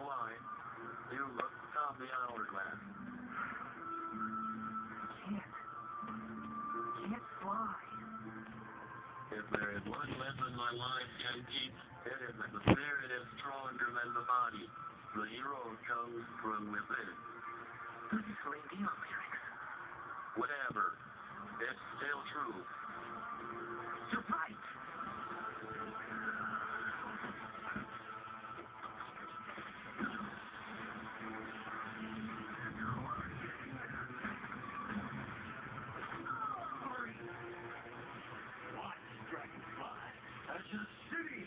flying, you must stop the hourglass. Can't. Can't fly. If there is one lesson my life can teach, it is that the spirit is stronger than the body. The hero comes from within. This is Celine Dion lyrics. Whatever. It's still true. You're right. The city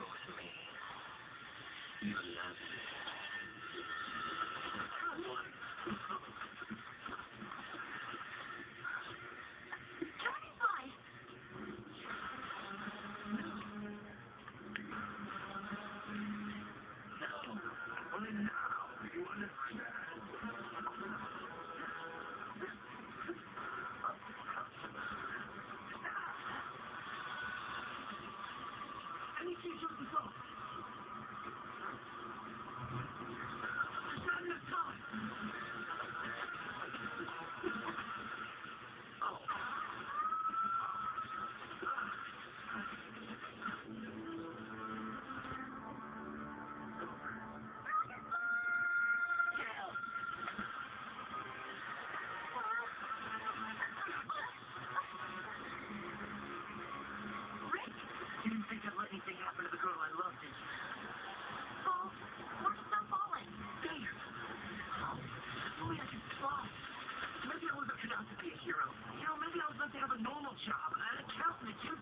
was me. You love me. You jump this off. There's not enough time.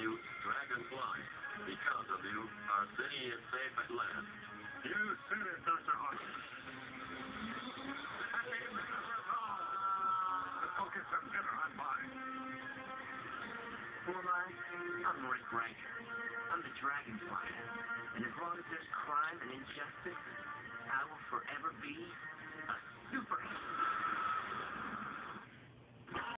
you, Dragonfly. Because of you, our city is safe at last. You said it, Dr. Hunter. The focus have never on mine. Who am I? I'm Rick Riker. I'm the Dragonfly. And as long as there's crime and injustice, I will forever be a superhero.